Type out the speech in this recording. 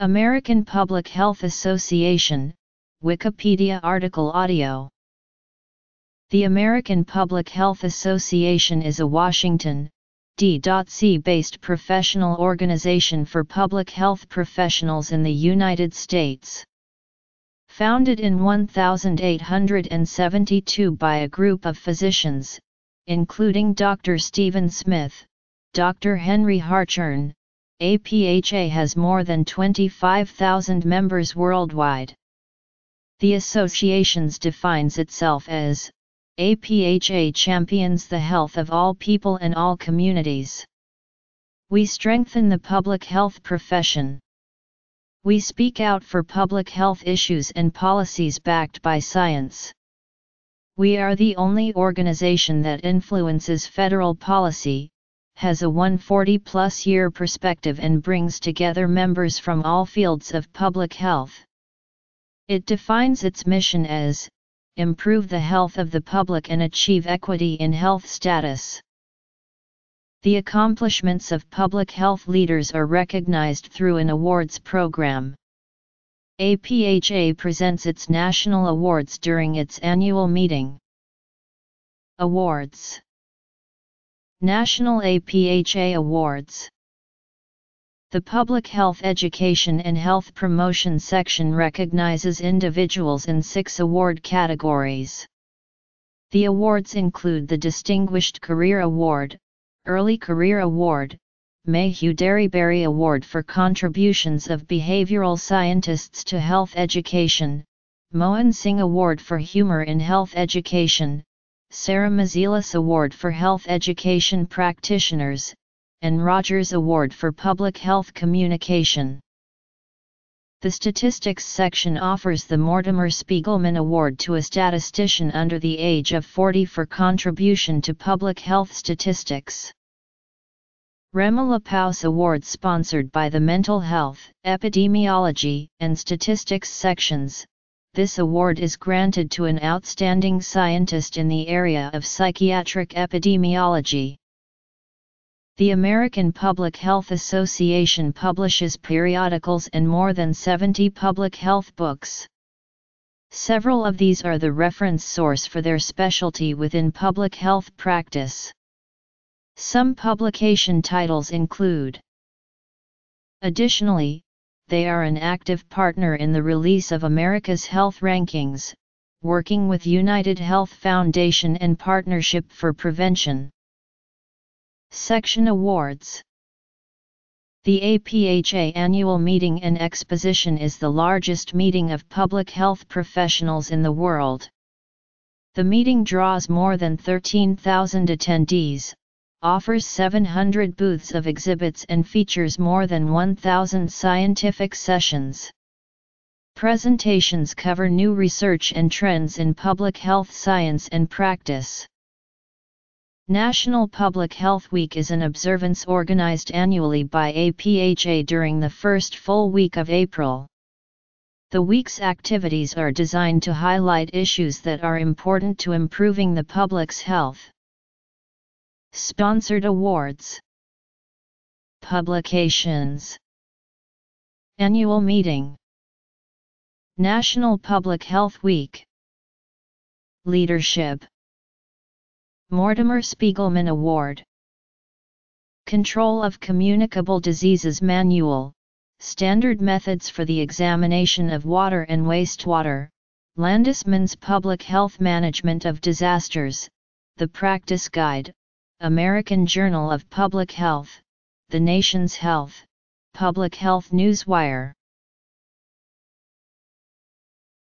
American Public Health Association, Wikipedia article audio. The American Public Health Association is a Washington, D.C. based professional organization for public health professionals in the United States. Founded in 1872 by a group of physicians, including Dr. Stephen Smith, Dr. Henry Hartshorne, APHA has more than 25,000 members worldwide. The associations defines itself as APHA champions the health of all people and all communities. We strengthen the public health profession. We speak out for public health issues and policies backed by science. We are the only organization that influences federal policy, has a 140 plus year perspective and brings together members from all fields of public health. It defines its mission as improve the health of the public and achieve equity in health status. The accomplishments of public health leaders are recognized through an awards program. APHA presents its national awards during its annual meeting. Awards National APHA Awards The Public Health Education and Health Promotion section recognizes individuals in six award categories. The awards include the Distinguished Career Award, Early Career Award, Mayhew Derryberry Award for Contributions of Behavioral Scientists to Health Education, Mohan Singh Award for Humor in Health Education, Sarah Mazelis Award for Health Education Practitioners, and Rogers Award for Public Health Communication. The Statistics section offers the Mortimer Spiegelman Award to a statistician under the age of 40 for contribution to public health statistics. Rema Lapouse Award sponsored by the Mental Health, Epidemiology, and Statistics sections, this award is granted to an outstanding scientist in the area of psychiatric epidemiology. The American Public Health Association publishes periodicals and more than 70 public health books. Several of these are the reference source for their specialty within public health practice. Some publication titles include Additionally, they are an active partner in the release of America's Health Rankings, working with United Health Foundation and Partnership for Prevention. Section Awards The APHA annual meeting and exposition is the largest meeting of public health professionals in the world. The meeting draws more than 13,000 attendees, offers 700 booths of exhibits and features more than 1,000 scientific sessions. Presentations cover new research and trends in public health science and practice. National Public Health Week is an observance organized annually by APHA during the first full week of April. The week's activities are designed to highlight issues that are important to improving the public's health. Sponsored awards. Publications. Annual Meeting. National Public Health Week. Leadership. Mortimer Spiegelman Award. Control of Communicable Diseases Manual. Standard Methods for the Examination of Water and Wastewater. Landesman's Public Health Management of Disasters. The Practice Guide American Journal of Public Health, The Nation's Health, Public Health Newswire